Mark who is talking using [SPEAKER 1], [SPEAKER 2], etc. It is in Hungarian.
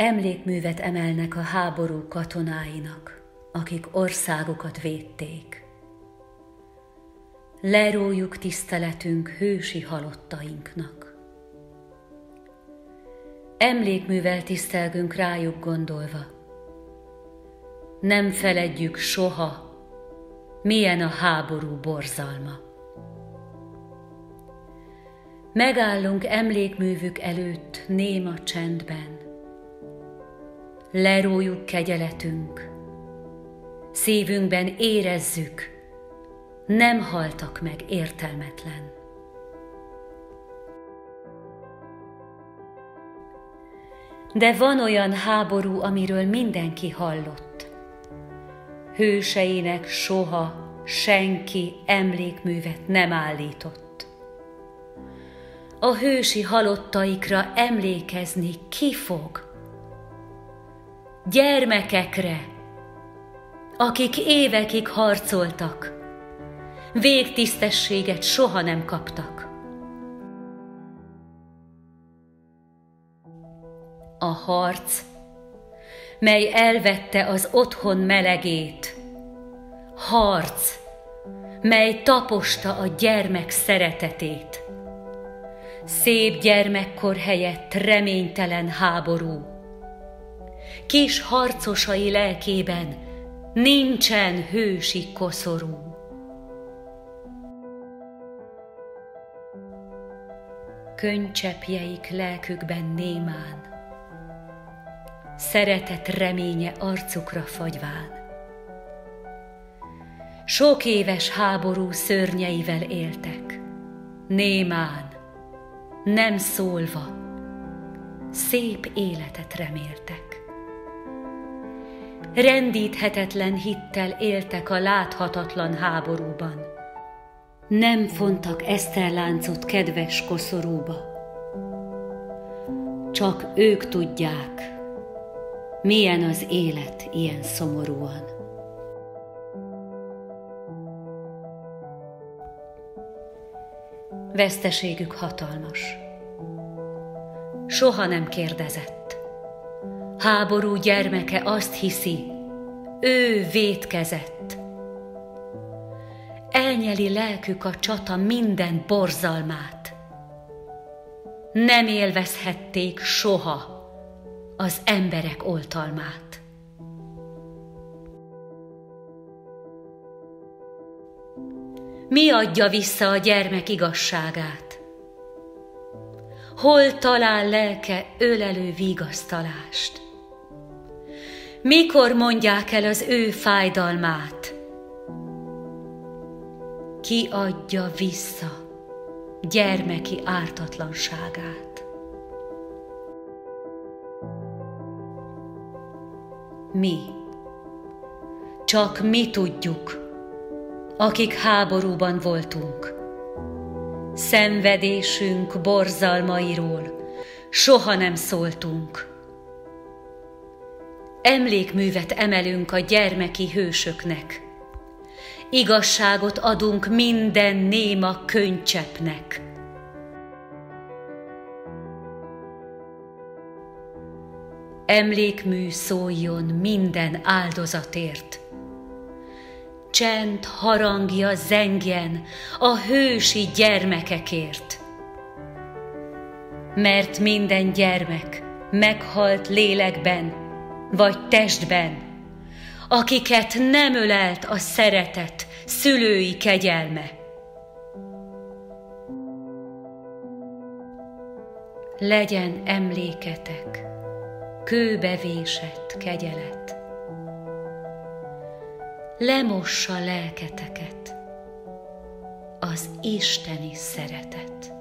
[SPEAKER 1] Emlékművet emelnek a háború katonáinak, akik országokat védték. Lerójuk tiszteletünk hősi halottainknak. Emlékművel tisztelgünk rájuk gondolva. Nem feledjük soha, milyen a háború borzalma. Megállunk emlékművük előtt néma csendben. Lerójuk kegyeletünk, szívünkben érezzük, nem haltak meg értelmetlen. De van olyan háború, amiről mindenki hallott. Hőseinek soha senki emlékművet nem állított. A hősi halottaikra emlékezni ki fog? Gyermekekre, akik évekig harcoltak, végtisztességet soha nem kaptak. A harc, mely elvette az otthon melegét, harc, mely taposta a gyermek szeretetét. Szép gyermekkor helyett reménytelen háború. Kis harcosai lelkében nincsen hősi koszorú. könycsepjeik lelkükben némán, szeretet reménye arcukra fagyván. Sok éves háború szörnyeivel éltek, némán, nem szólva, szép életet reméltek. Rendíthetetlen hittel éltek a láthatatlan háborúban, nem fontak eszterláncot kedves koszorúba. Csak ők tudják, milyen az élet ilyen szomorúan. Veszteségük hatalmas. Soha nem kérdezett. Háború gyermeke azt hiszi, ő vétkezett elnyeli lelkük a csata minden borzalmát. Nem élvezhették soha az emberek oltalmát. Mi adja vissza a gyermek igazságát? Hol talál lelke ölelő vigasztalást? Mikor mondják el az ő fájdalmát? ki adja vissza gyermeki ártatlanságát. Mi, csak mi tudjuk, akik háborúban voltunk. Szenvedésünk borzalmairól soha nem szóltunk. Emlékművet emelünk a gyermeki hősöknek, igazságot adunk minden néma könycsepnek. Emlékmű szóljon minden áldozatért. Csend harangja zengjen a hősi gyermekekért. Mert minden gyermek meghalt lélekben vagy testben, akiket nem ölelt a szeretet szülői kegyelme. Legyen emléketek, kőbevésett kegyelet. Lemossa lelketeket az isteni szeretet.